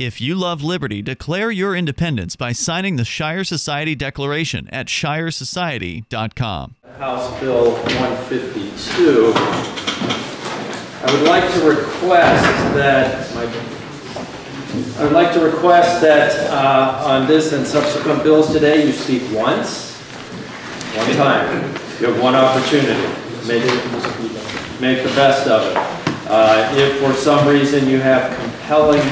If you love liberty, declare your independence by signing the Shire Society Declaration at shiresociety.com. House Bill 152. I would like to request that, I would like to request that uh, on this and subsequent bills today, you speak once, one time. You have one opportunity. Make, make the best of it. Uh, If for some reason you have compelling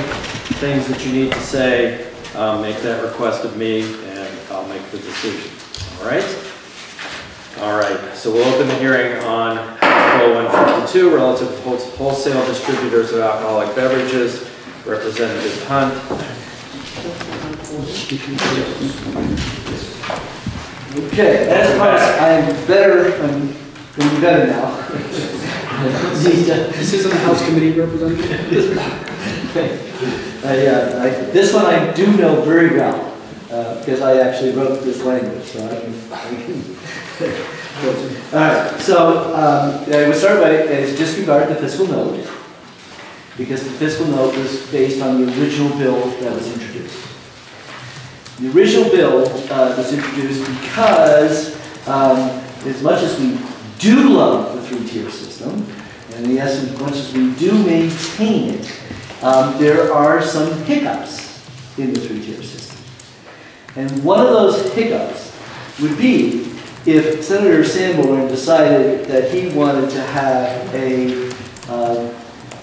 things that you need to say, uh, make that request of me and I'll make the decision. All right? All right, so we'll open the hearing on Bill 152 relative to wholesale distributors of alcoholic beverages. Representative Hunt. Okay, as far as I'm better, I'm gonna be better now. This isn't a House Committee representative? I, uh, I, this one I do know very well, uh, because I actually wrote this language, so I can, I can. All right, so, um, would start by, is disregard the fiscal note, because the fiscal note was based on the original bill that was introduced. The original bill, uh, was introduced because, um, as much as we do love the three-tier system, and as much as we do maintain it, um, there are some hiccups in the three-tier system. And one of those hiccups would be if Senator Sanborn decided that he wanted to have a uh,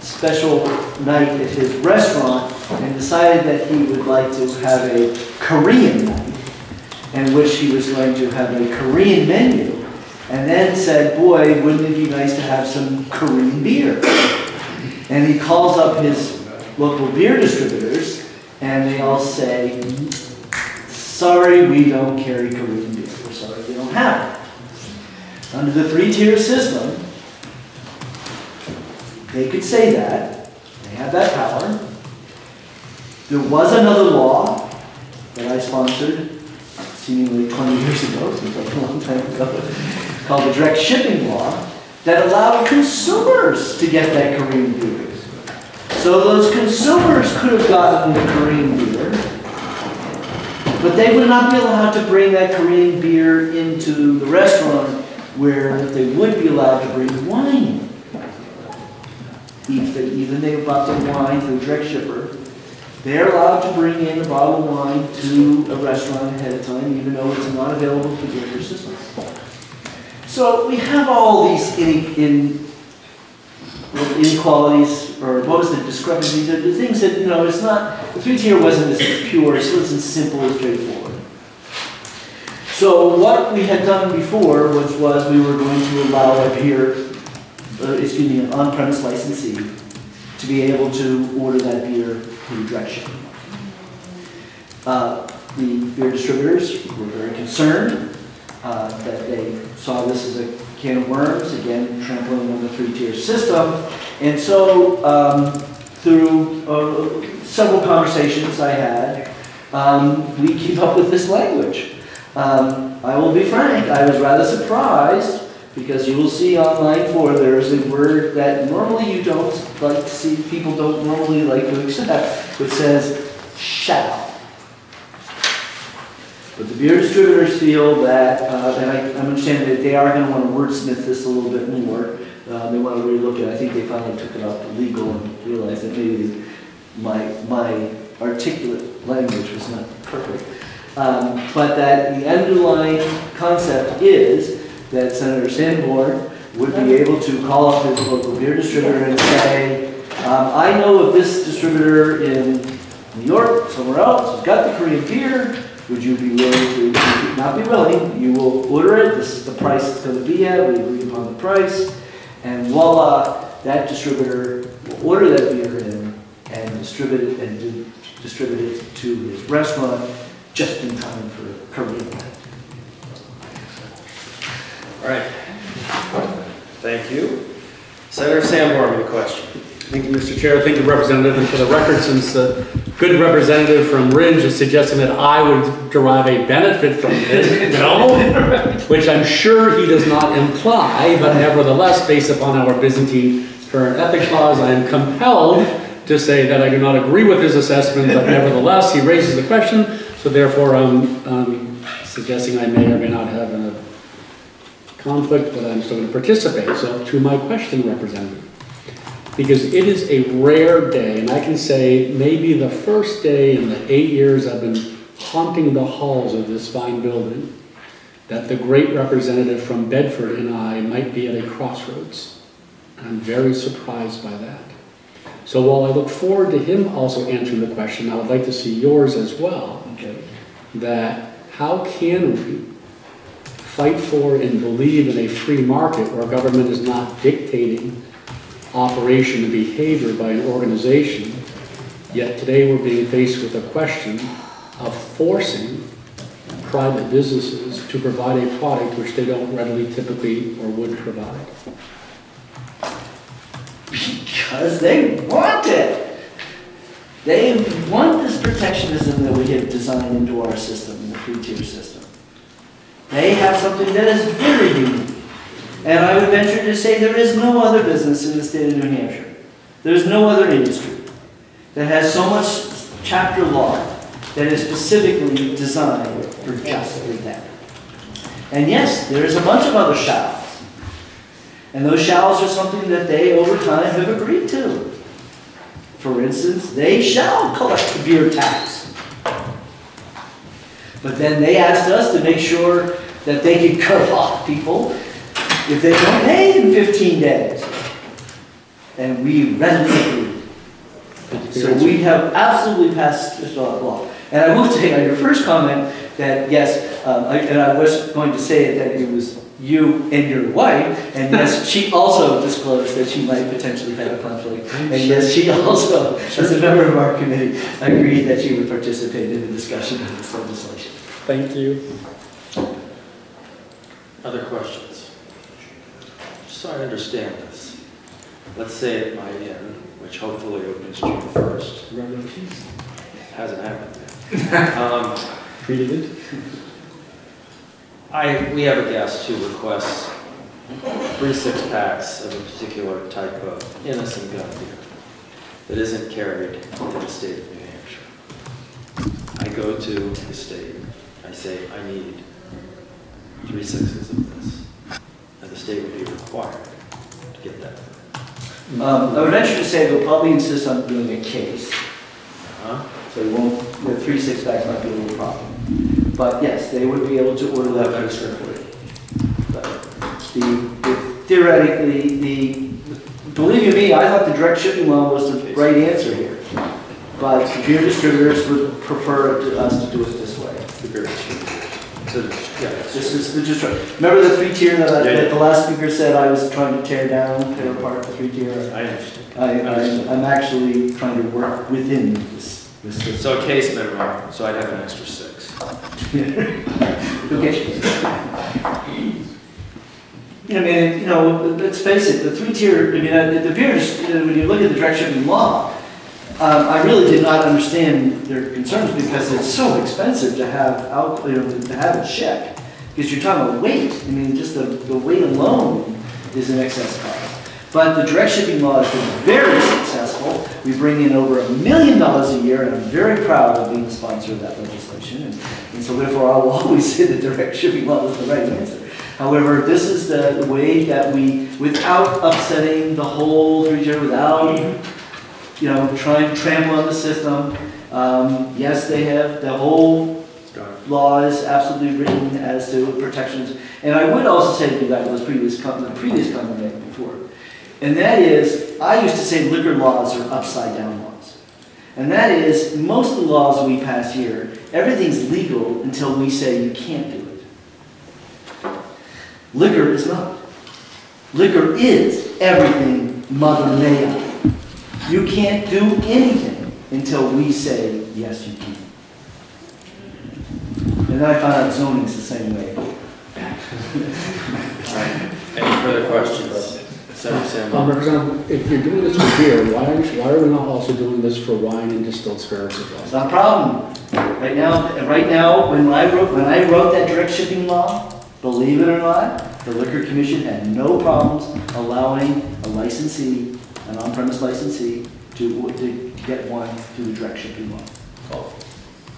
special night at his restaurant and decided that he would like to have a Korean night, in which he was going to have a Korean menu, and then said, boy, wouldn't it be nice to have some Korean beer? And he calls up his local beer distributors, and they all say, sorry, we don't carry Korean beer. We're sorry, we don't have it. Under the three-tier system, they could say that. They have that power. There was another law that I sponsored seemingly 20 years ago, a long time ago, called the direct shipping law, that allowed consumers to get that Korean beer. So those consumers could have gotten the Korean beer, but they would not be allowed to bring that Korean beer into the restaurant where they would be allowed to bring wine. If they, even they bought the wine through a direct shipper, they're allowed to bring in a bottle of wine to a restaurant ahead of time, even though it's not available through the system. So we have all these in, in inequalities, or what was the discrepancies, the things that, you know, it's not, the three-tier wasn't as pure, it wasn't as simple and straightforward. So what we had done before was, was we were going to allow a beer, uh, excuse me, an on-premise licensee to be able to order that beer through direct. Uh, The beer distributors were very concerned uh, that they saw this as a can of worms, again, trampling on the three-tier system. And so, um, through uh, several conversations I had, um, we came up with this language. Um, I will be frank, I was rather surprised because you will see on line four, there is a word that normally you don't like to see, people don't normally like to accept, which says shall. But the beer distributors feel that, uh, and I, I'm understanding that they are gonna wanna wordsmith this a little bit more. Uh, they wanna relook at, it. I think they finally took it up to legal and realized that maybe my, my articulate language was not perfect. Um, but that the underlying concept is that Senator Sanborn would be able to call up his local beer distributor and say, um, I know of this distributor in New York, somewhere else, who's got the Korean beer, would you be willing to, not be willing, you will order it, this is the price it's gonna be at, we agree upon the price, and voila, that distributor will order that beer in and distribute it, and do- distribute it to his restaurant just in time for Korean. All right. Thank you. Senator Sanborn, your question. Thank you, Mr. Chair. Thank you, Representative. And for the record, since the good representative from Ridge is suggesting that I would derive a benefit from this which I'm sure he does not imply, but nevertheless, based upon our Byzantine current ethics laws, I am compelled to say that I do not agree with his assessment, but nevertheless, he raises the question, so therefore I'm um, suggesting I may or may not have a conflict, but I'm still going to participate. So to my question, Representative, because it is a rare day, and I can say maybe the first day in the eight years I've been haunting the halls of this fine building, that the great representative from Bedford and I might be at a crossroads. And I'm very surprised by that. So while I look forward to him also answering the question, I would like to see yours as well, Okay. that how can we fight for and believe in a free market where government is not dictating operation and behavior by an organization, yet today we're being faced with a question of forcing private businesses to provide a product which they don't readily typically or would provide. Because they want it. They want this protectionism that we have designed into our system, the three tier system. They have something that is very unique. And I would venture to say there is no other business in the state of New Hampshire. There's no other industry that has so much chapter law that is specifically designed for justly that. And yes, there is a bunch of other shalls. And those shalls are something that they, over time, have agreed to. For instance, they shall collect the beer tax. But then they asked us to make sure that they could cut off people if they don't pay in 15 days. then we readily agreed. So we have absolutely passed this law. And I will take on your first comment that yes, um, I- and I was going to say that it was you and your wife, and yes, she also disclosed that she might potentially have a conflict. And yes, she also, as a member of our committee, agreed that she would participate in the discussion of this legislation. Thank you. Other questions? Just so I understand this. Let's say at my inn, which hopefully opens June 1st, Congratulations. hasn't happened yet. Um, Treated it. I, we have a guest who requests three six-packs of a particular type of innocent gun beer that isn't carried in the state of New Hampshire. I go to the state, I say, I need three sixes of this, and the state would be required to get that. Um, I would venture to say they'll probably insist on doing a case, Huh? so you won't, the three six packs might be a little problem. But yes, they would be able to order that for you. But The, the- theoretically, the, believe you me, I thought the direct shipping law was the right answer here. But the beer distributors would prefer to- us to do it this way. The beer distributor. So, yeah, it's just, the just, remember the three tier that I, Yeah, yeah. that the last speaker said I was trying to tear down, tear apart the three tier? I understand. I, I'm, I'm actually trying to work within this, this system. So a case minimum, so I'd have an extra six. Okay. I mean, you know, let's face it, the three-tier, I mean, uh, the beers, when you look at the direction shipping law, um, I really did not understand their concerns because it's so expensive to have out, you know, to have it shipped. Because you're talking about weight, I mean, just the, the weight alone is an excess cost. But the direct shipping law has been very successful. We bring in over a million dollars a year, and I'm very proud of being a sponsor of that legislation. And and so therefore, I will always say that direct shipping law is the right answer. However, this is the the way that we, without upsetting the whole region, without, you know, trying to trample on the system, um, yes, they have, the whole law is absolutely written as to protections. And I would also say to you that was previous, the previous comment I made before. And that is, I used to say liquor laws are upside down laws. And that is, most of the laws we pass here, everything's legal until we say you can't do it. Liquor is not. Liquor is everything Mother made. You can't do anything until we say, yes, you can. And then I found out zoning's the same way. Any further questions? Senator Sam? Um, Representative, if you're doing this for beer, why are, why are we not also doing this for wine and distilled spirits as It's well? not a problem. Right now, right now, when I wrote, when I wrote that direct shipping law, believe it or not, the liquor commission had no problems allowing a licensee, an on-premise licensee, to, to get one through the direct shipping law. Oh.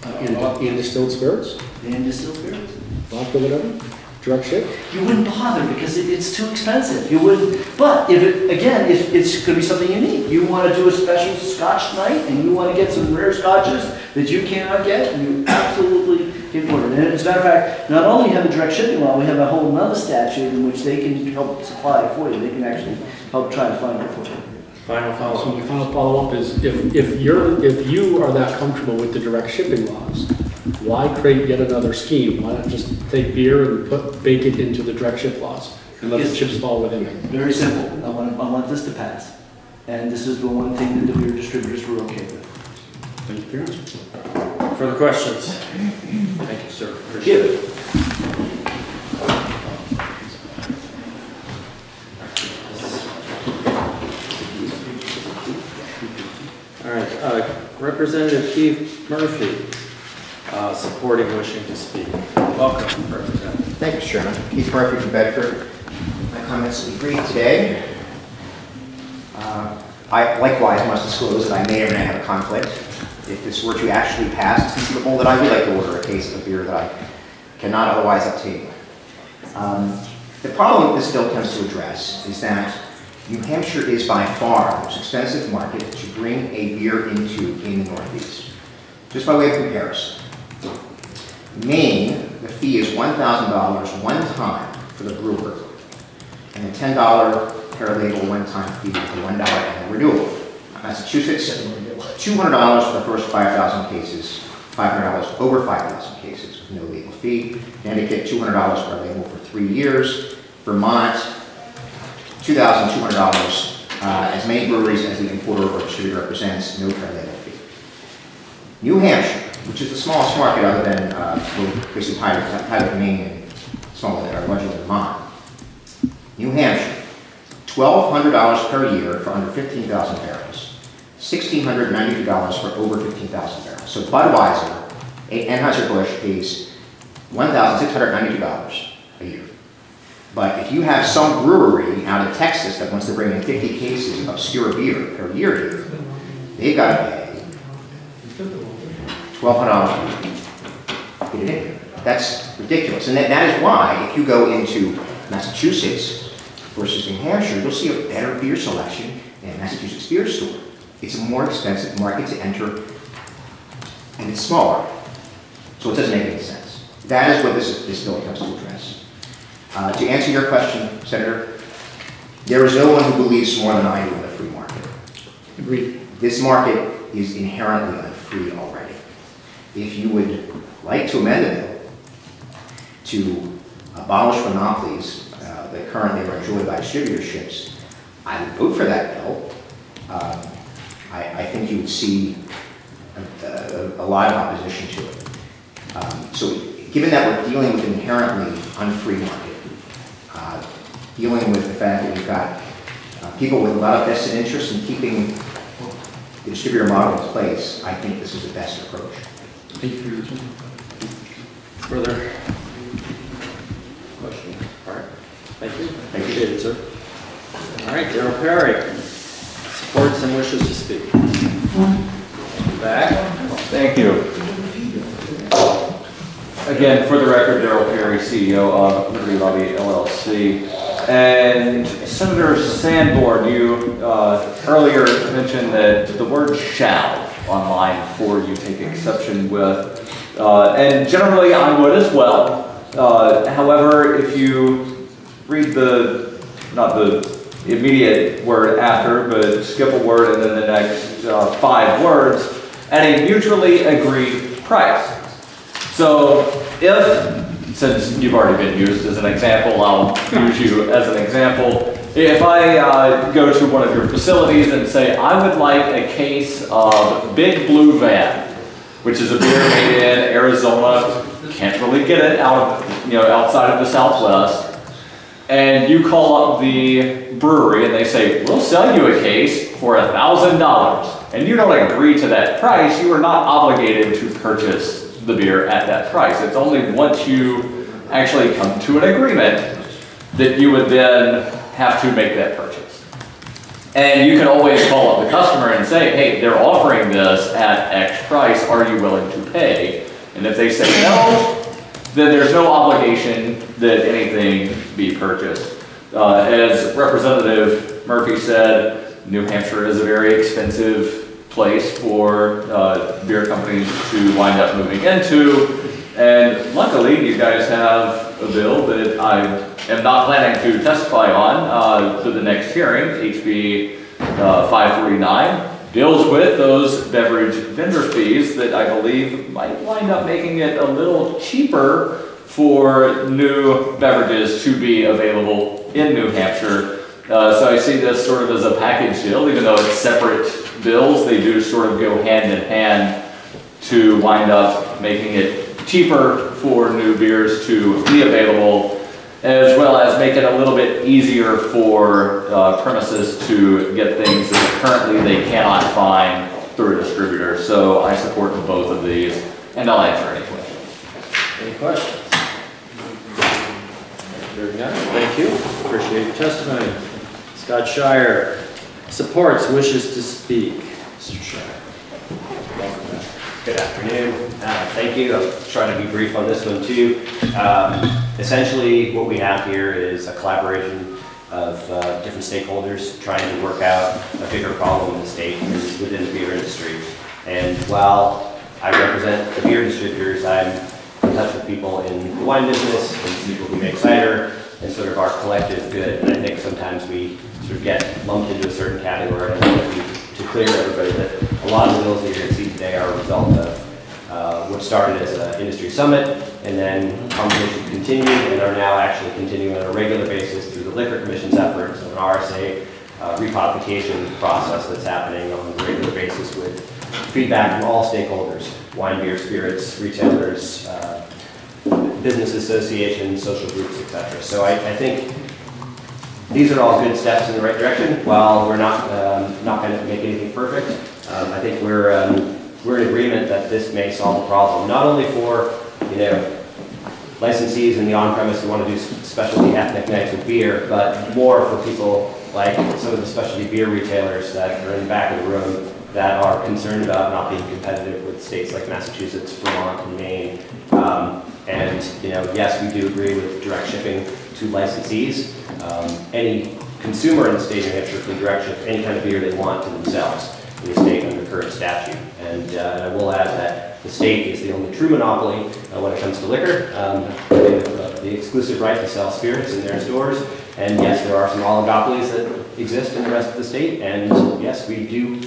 And, and distilled spirits, And distilled spirits? vodka, whatever, direct ship. You wouldn't bother because it, it's too expensive. You wouldn't, but if it, again, if it's gonna be something unique, you wanna do a special scotch night and you wanna get some rare scotches that you cannot get, you absolutely can order. And as a matter of fact, not only have a direct shipping law, we have a whole nother statute in which they can help supply it for you. They can actually help try to find it for you. Final So follow-up. my final follow-up is, if, if you're, if you are that comfortable with the direct shipping laws, why create yet another scheme? Why not just take beer and put, bake it into the direct ship laws and let the Yes. chips fall within it? Very simple. I want, I want this to pass. And this is the one thing that the beer distributors were okay with. Thank you for your answer. Further questions? Thank you, sir. Appreciate it. All right, uh, Representative Keith Murphy, uh, supporting wishing to speak. Welcome, Representative. Thank you, Chairman. Keith Murphy from Bedford. My comments will be brief today. Uh, I likewise must disclose that I may or may not have a conflict. If this were to actually pass, it's conceivable that I would like to order a case of beer that I cannot otherwise obtain. Um, The problem this bill attempts to address is that New Hampshire is by far the most expensive market to bring a beer into in the Northeast. Just by way of comparison, Maine, the fee is one thousand dollars one time for the brewer, and a ten dollar per label one-time fee for one dollar and renewal. Massachusetts, two hundred dollars for the first five thousand cases, five hundred dollars over five thousand cases with no legal fee. Connecticut, two hundred dollars per label for three years. Vermont, two thousand two hundred dollars, uh, as many breweries as the importer or distributor represents, no per fee. New Hampshire, which is the smallest market other than, uh, basically Pilot, Pilot, Maine, and smaller than, or larger than Vermont. New Hampshire, twelve hundred dollars per year for under fifteen thousand barrels, sixteen hundred ninety-two dollars for over fifteen thousand barrels. So Budweiser, Anheuser-Busch pays one thousand six hundred ninety-two dollars a year. But if you have some brewery out of Texas that wants to bring in fifty cases of obscure beer per year they've got to pay twelve hundred dollars. Get it in. That's ridiculous, and that, that is why, if you go into Massachusetts versus New Hampshire, you'll see a better beer selection in a Massachusetts beer store. It's a more expensive market to enter, and it's smaller, so it doesn't make any sense. That is what this, this bill attempts to address. Uh, to answer your question, Senator, there is no one who believes more than I do in the free market. Agreed. This market is inherently unfree already. If you would like to amend the bill to abolish monopolies uh, that currently are enjoyed by distributorships, I would vote for that bill. Um, I, I think you would see a, a, a lot of opposition to it. Um, So given that we're dealing with inherently unfree market, uh, dealing with the fact that we've got uh, people with a lot of vested interest in keeping the distributor model in place, I think this is the best approach. Thank you for your time. Further question? All right, thank you. Thank you. Appreciate it, sir. All right, Darryl Perry, supports and wishes to speak. Back. Thank you. Again, for the record, Darryl Perry, CEO of Liberty Lobby LLC. And Senator Sanborn, you uh, earlier mentioned that the word shall on line four you take exception with. Uh, And generally, I would as well. Uh, However, if you read the, not the immediate word after, but skip a word and then the next uh, five words, at a mutually agreed price. So if, since you've already been used as an example, I'll use you as an example. If I uh, go to one of your facilities and say, I would like a case of Big Blue Van, which is a beer made in Arizona, can't really get it out of, you know, outside of the Southwest, and you call up the brewery and they say, we'll sell you a case for a thousand dollars, and you don't agree to that price, you are not obligated to purchase the beer at that price. It's only once you actually come to an agreement that you would then have to make that purchase. And you can always call up the customer and say, hey, they're offering this at X price, are you willing to pay? And if they say no, then there's no obligation that anything be purchased. Uh, as Representative Murphy said, New Hampshire is a very expensive place for uh, beer companies to wind up moving into. And luckily, you guys have a bill that I am not planning to testify on uh, to the next hearing, HB uh, 549, deals with those beverage vendor fees that I believe might wind up making it a little cheaper for new beverages to be available in New Hampshire. Uh, so I see this sort of as a package deal, even though it's separate bills, they do sort of go hand in hand to wind up making it cheaper for new beers to be available, as well as make it a little bit easier for uh, premises to get things that currently they cannot find through a distributor. So I support both of these, and I'll answer any questions. Any questions? Thank you. Appreciate your testimony. Scott Shire supports, wishes to speak. Mr. Shire. Good afternoon. Uh, Thank you. I'll try to be brief on this one too. Um, Essentially, what we have here is a collaboration of uh, different stakeholders trying to work out a bigger problem in the state within the beer industry. And while I represent the beer distributors, I'm in touch with people in the wine business and people who make cider and sort of our collective good. And I think sometimes we sort of get lumped into a certain category. And to clear everybody that a lot of the bills that you're going to see today are a result of uh, what started as an industry summit, and then conversations continued and are now actually continuing on a regular basis through the Liquor Commission's efforts of an RSA uh, recodification process that's happening on a regular basis with feedback from all stakeholders, wine, beer, spirits, retailers, uh, business associations, social groups, et cetera. So I, I think these are all good steps in the right direction. While we're not, um, not going to make anything perfect, um, I think we're, um, we're in agreement that this may solve the problem, not only for, you know, licensees in the on-premise who want to do specialty ethnic nights with beer, but more for people like some of the specialty beer retailers that are in the back of the room that are concerned about not being competitive with states like Massachusetts, Vermont, and Maine. Um, and, you know, yes, we do agree with direct shipping to licensees. Um, any consumer in the state of New Hampshire can direct ship any kind of beer they want to themselves in the state under current statute. And uh, I will add that the state is the only true monopoly uh, when it comes to liquor. Um, they have uh, the exclusive right to sell spirits in their stores. And yes, there are some oligopolies that exist in the rest of the state. And yes, we do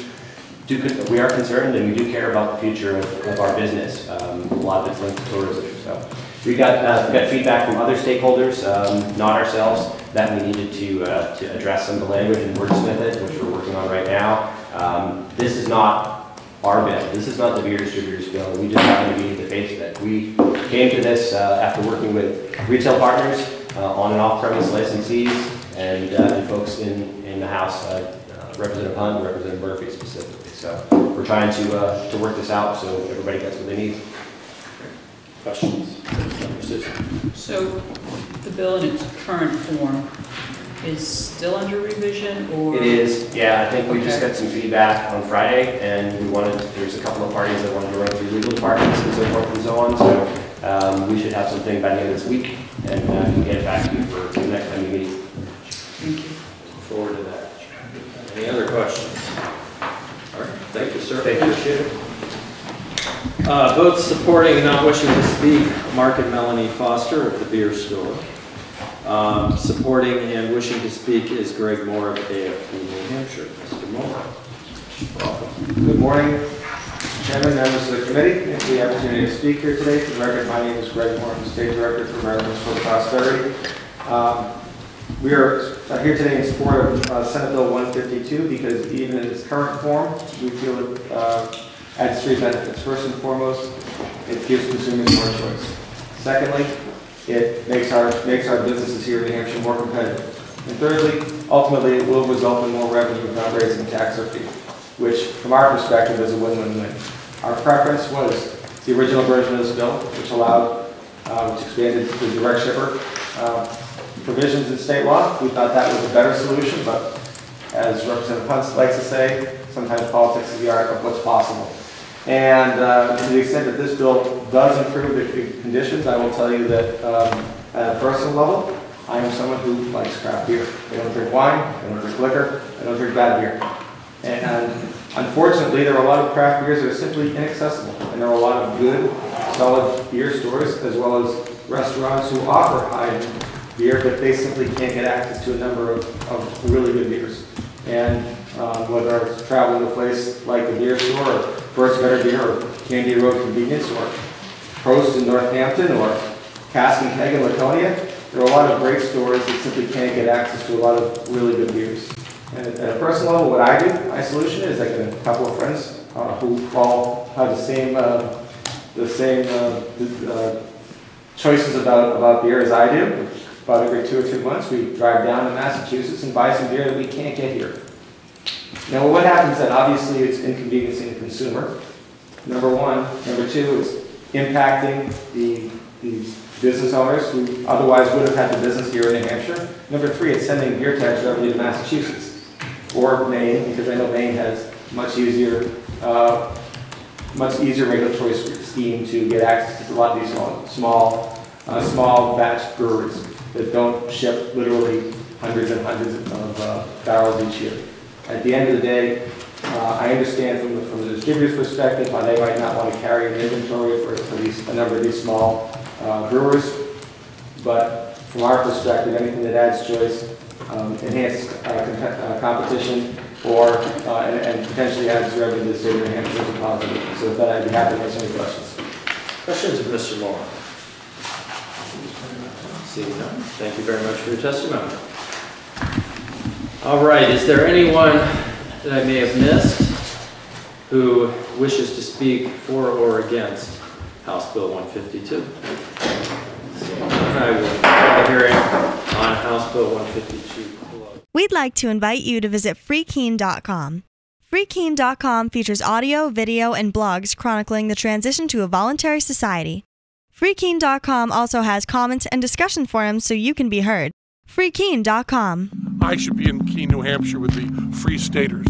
do, we are concerned and we do care about the future of, of our business. Um, a lot of it's linked to tourism. So we got, uh, we got feedback from other stakeholders, um, not ourselves, that we needed to, uh, to address some of the language and wordsmith it, which we're working on right now. Um, this is not our bill. This is not the beer distributor's bill. We just happen to be the face of it. We came to this uh, after working with retail partners, uh, on and off premise licensees, and, uh, folks in, in the House, uh, Representative Hunt, and Representative Murphy specifically. So we're trying to, uh, to work this out so everybody gets what they need. Questions? So the bill in its current form is still under revision or? It is, yeah, I think we just got some feedback on Friday, and we wanted, there's a couple of parties that wanted to run through legal departments and so forth and so on, so um, we should have something by the end of this week, and uh, can get it back to you for the next time you meet. Thank you. Look Forward to that. Any other questions? All right, thank you, sir. Thank you. Appreciate it. Uh, both supporting and not wishing to speak, Mark and Melanie Foster of the Beer Store. Um, supporting and wishing to speak is Greg Moore of AFP New Hampshire. Mr. Moore. Welcome. Good morning, Chairman, members of the committee. Thank you for the opportunity to speak here today. For the record, my name is Greg Morton, State Director for Americans for Prosperity. Um, We are here today in support of uh, Senate Bill 152 because even in its current form, we feel it uh, adds three benefits. First and foremost, it gives consumers more choice. Secondly, it makes our, makes our businesses here in New Hampshire more competitive. And thirdly, ultimately, it will result in more revenue without raising tax or fee which from our perspective is a win-win-win. Our preference was the original version of this bill, which allowed, uh, which expanded the direct shipper uh, provisions in state law. We thought that was a better solution, but as Representative Hunt likes to say, sometimes politics is the art of what's possible. And uh, to the extent that this bill does improve the conditions, I will tell you that um, at a personal level, I am someone who likes craft beer. I don't drink wine, I don't drink liquor, I don't drink bad beer. And unfortunately, there are a lot of craft beers that are simply inaccessible. And there are a lot of good, solid beer stores, as well as restaurants who offer high but they simply can't get access to a number of, of really good beers. And um, whether it's traveling to a place like the beer store, or Bert's Better Beer, or Candia Road Convenience, or Prost in Northampton, or Cask and Keg in Laconia, there are a lot of great stores that simply can't get access to a lot of really good beers. And at a personal level, what I do, my solution is I get a couple of friends uh, who all have the same, uh, the same uh, uh, choices about, about beer as I do. About every two or three months, we drive down to Massachusetts and buy some beer that we can't get here. Now, what happens then? Obviously, it's inconveniencing the consumer. Number one. Number two, it's impacting the, the business owners who otherwise would have had the business here in New Hampshire. Number three, it's sending beer tax revenue to Massachusetts or Maine, because I know Maine has much easier, uh, much easier regulatory scheme to get access to a lot of these small, uh, small batch breweries that don't ship literally hundreds and hundreds of uh, barrels each year. At the end of the day, uh, I understand from the, from the distributor's perspective why they might not want to carry an inventory for, for these, a number of these small uh, brewers, but from our perspective, anything that adds choice, um, enhances uh, uh, competition, or and, and, potentially adds revenue to the state of New Hampshire is positive. So with that, I'd be happy to answer any questions. Questions of Mr. Moore? Seeing none, thank you very much for your testimony. All right, is there anyone that I may have missed who wishes to speak for or against House Bill 152? I will call the hearing on House Bill 152 We'd like to invite you to visit freekeene.com. Freekeene.com features audio, video, and blogs chronicling the transition to a voluntary society. Freekeene.com also has comments and discussion forums so you can be heard. Freekeene.com. I should be in Keene, New Hampshire with the Free Staters.